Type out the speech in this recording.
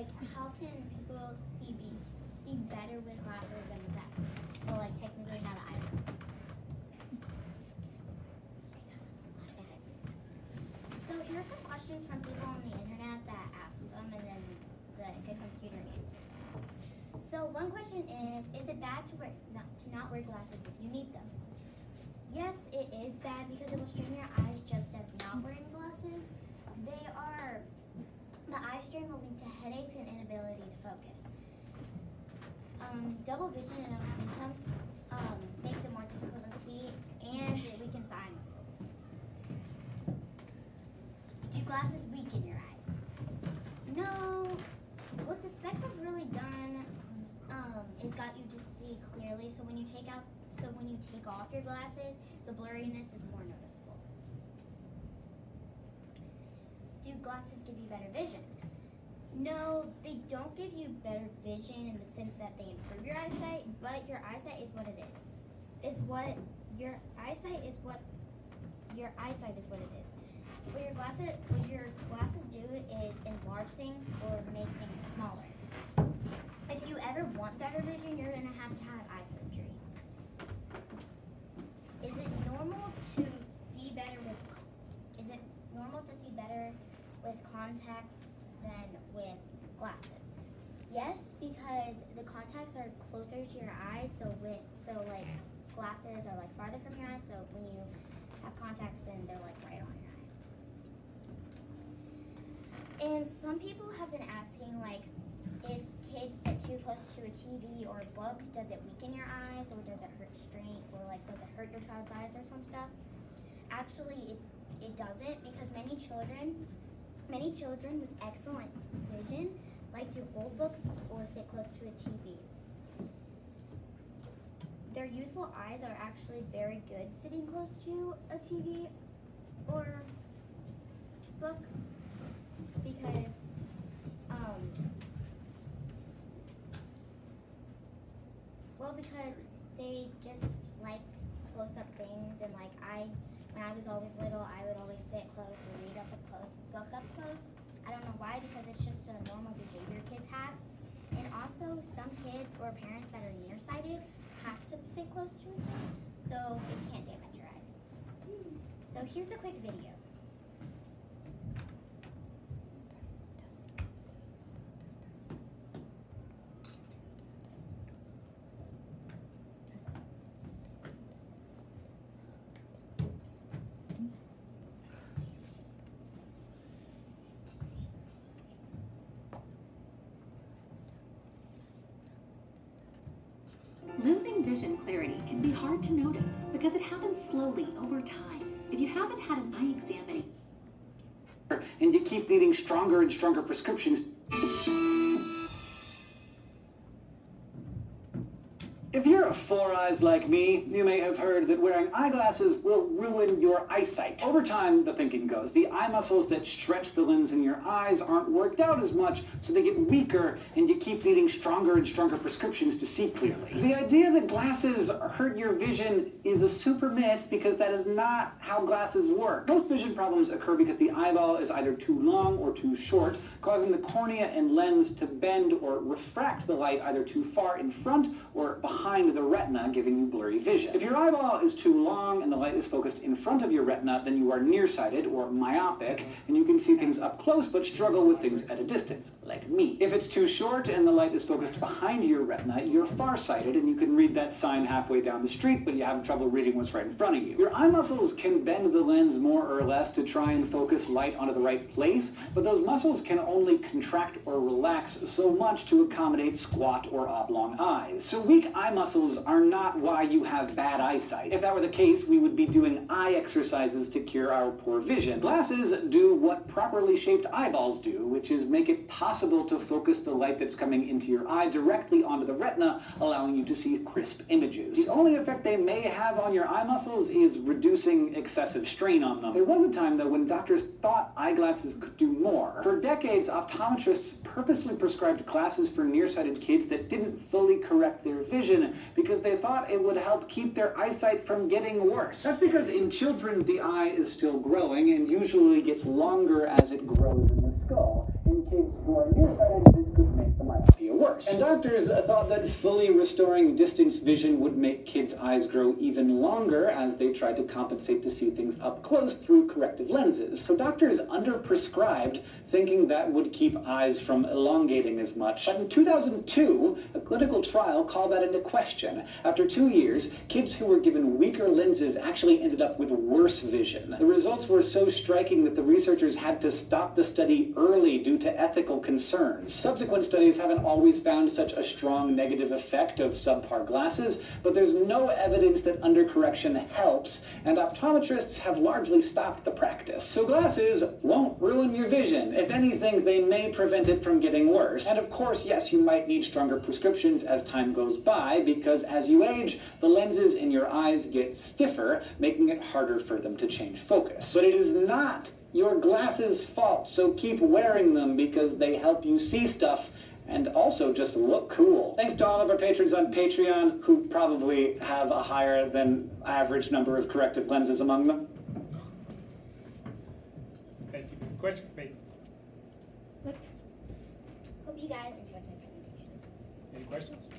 like how can people see be, see better with glasses than without? So like technically how the eye works. So here are some questions from people on the internet that asked them and then the, the computer answered. So one question is, is it bad to wear not to not wear glasses if you need them? Yes, it is bad because it will strain your eyes just as not wearing glasses. They are the eye strain will lead to headaches and inability to focus. Um, double vision and other symptoms um, makes it more difficult to see and it weakens the eye muscle. Do glasses weaken your eyes? No. What the specs have really done um, is got you to see clearly. So when you take out, so when you take off your glasses, the blurriness is more noticeable. Do glasses give you better vision? No, they don't give you better vision in the sense that they improve your eyesight, but your eyesight is what it is. Is what your eyesight is what your eyesight is what it is. What your glasses what your glasses do is enlarge things or make things smaller. If you ever want better vision, you're gonna have to have eye surgery. Is it normal to see better with is it normal to see better with contacts than with glasses? Yes, because the contacts are closer to your eyes, so with so like glasses are like farther from your eyes, so when you have contacts in, they're like right on your eye. And some people have been asking like if kids sit too close to a TV or a book, does it weaken your eyes or does it hurt strength or like does it hurt your child's eyes or some stuff? Actually, it, it doesn't because many children, many children with excellent vision like to hold books or sit close to a TV. Their youthful eyes are actually very good sitting close to a TV or book because um, well because they just like close up things and like I when I was always little I would always sit close or read up a clo- book up close. I don't know why because it's just a normal behavior kids have. And also some kids or parents that are nearsighted have to sit close to it so it can't damage your eyes. So here's a quick video. Vision clarity can be hard to notice because it happens slowly over time. If you haven't had an eye exam and you keep needing stronger and stronger prescriptions. If you're a four eyes like me, you may have heard that wearing eyeglasses will ruin your eyesight. Over time, the thinking goes, the eye muscles that stretch the lens in your eyes aren't worked out as much, so they get weaker, and you keep needing stronger and stronger prescriptions to see clearly. The idea that glasses hurt your vision is a super myth because that is not how glasses work. Most vision problems occur because the eyeball is either too long or too short, causing the cornea and lens to bend or refract the light either too far in front or behind the retina, giving you blurry vision. If your eyeball is too long and the light is focused in front of your retina, then you are nearsighted or myopic, mm-hmm. and you can see things up close but struggle with things at a distance, like me. If it's too short and the light is focused behind your retina, you're farsighted and you can read that sign halfway down the street, but you have trouble reading what's right in front of you. Your eye muscles can bend the lens more or less to try and focus light onto the right place, but those muscles can only contract or relax so much to accommodate squat or oblong eyes. So weak eye muscles are not why you have bad eyesight. If that were the case, we would be doing eye exercises to cure our poor vision. Glasses do what properly shaped eyeballs do, which is make it possible to focus the light that's coming into your eye directly onto the retina, allowing you to see crisp images. The only effect they may have on your eye muscles is reducing excessive strain on them. There was a time, though, when doctors thought eyeglasses could do more. For decades, optometrists purposely prescribed glasses for nearsighted kids that didn't fully correct their vision because they thought it would help keep their eyesight from getting worse. That's because in children, the eye is still growing and usually gets longer as it grows in the skull. In kids who are nearsighted, this could make the myopia worse. And doctors thought that fully restoring distance vision would make kids' eyes grow even longer as they tried to compensate to see things up close through corrective lenses. So doctors underprescribed, thinking that would keep eyes from elongating as much. But in 2002, a clinical trial called that into question. After two years, kids who were given weaker lenses actually ended up with worse vision. The results were so striking that the researchers had to stop the study early due to ethical concerns. Subsequent studies haven't always found such a strong negative effect of subpar glasses, but there's no evidence that undercorrection helps, and optometrists have largely stopped the practice. So glasses won't ruin your vision. If anything, they may prevent it from getting worse. And of course, yes, you might need stronger prescriptions as time goes by, because as you age, the lenses in your eyes get stiffer, making it harder for them to change focus. But it is not your glasses' fault, so keep wearing them because they help you see stuff and also just look cool. Thanks to all of our patrons on Patreon who probably have a higher than average number of corrective lenses among them. Thank you. Question for me? Hope you guys enjoyed my presentation. Any questions?